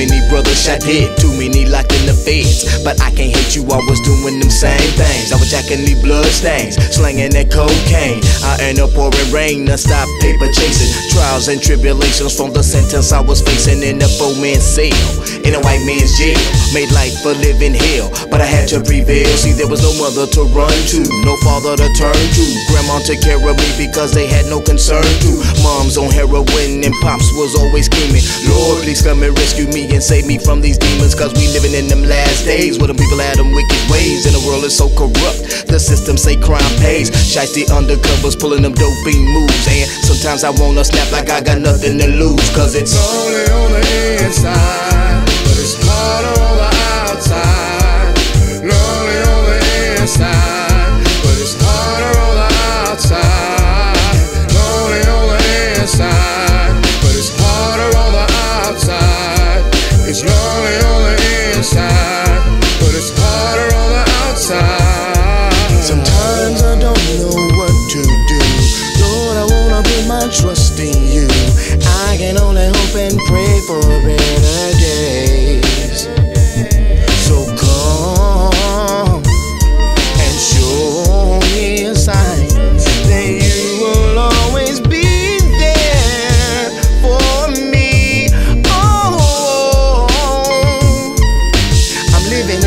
Many brothers shot dead, too many locked in the feds. But I can't hate you, I was doing them same things. I was jacking these blood stains, slinging that cocaine. I end up pouring rain, non stop paper chasing. Trials and tribulations from the sentence I was facing in a four man cell. In a white man's jail, made life a living hell. But I had to prevail. See, there was no mother to run to, no father to turn to. Grandma took care of me because they had no concern to. Mom's on heroin and pops was always scheming. Lord, please come and rescue me and save me from these demons. Cause we living in them last days where the people had them wicked ways. And the world is so corrupt. The system say crime pays. Shiesty undercovers pulling them doping moves. And sometimes I wanna snap like I got nothing to lose. Cause it's only on the inside,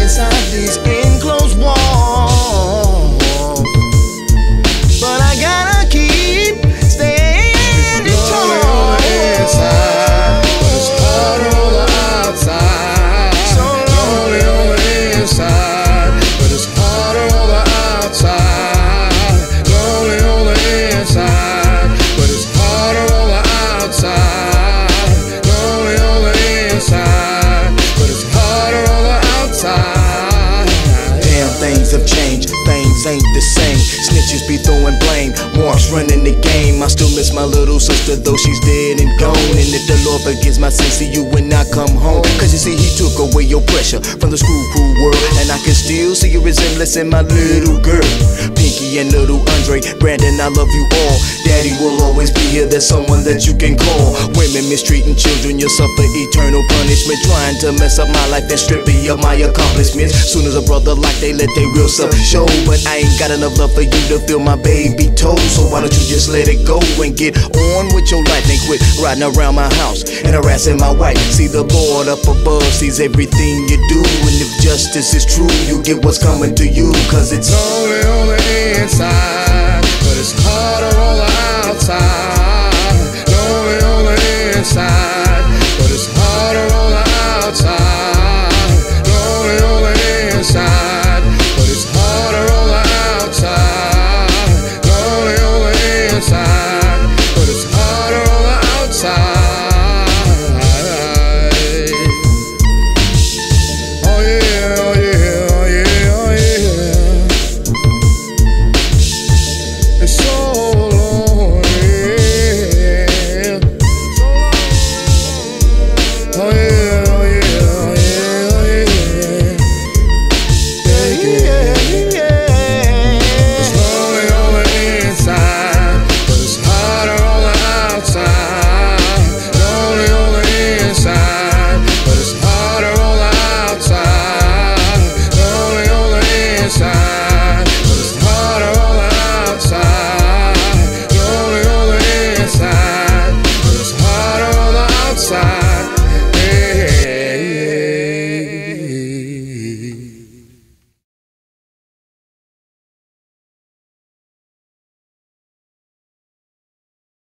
inside these enclosed the same. Snitches be throwing blame. Marks running the game. I still miss my little sister, though she's dead and gone. And if the Lord forgives my sins, see you when I come home. Cause you see, He took away your pressure from the school crew world. And I can still see your resemblance in my little girl. Pinky and little Andre. Brandon, I love you all. Daddy will always be here. There's someone that you can call. Women mistreating children, you'll suffer eternal punishment. Trying to mess up my life and strip me of my accomplishments. Soon as a brother like they let their real self show. But I ain't got enough love for you to feel my baby toes. So why don't you just let it go and get on with your life and quit riding around my house and harassing my wife. See the Lord up above sees everything you do. And if justice is true, you get what's coming to you. Cause it's only on the inside, but it's harder on the outside.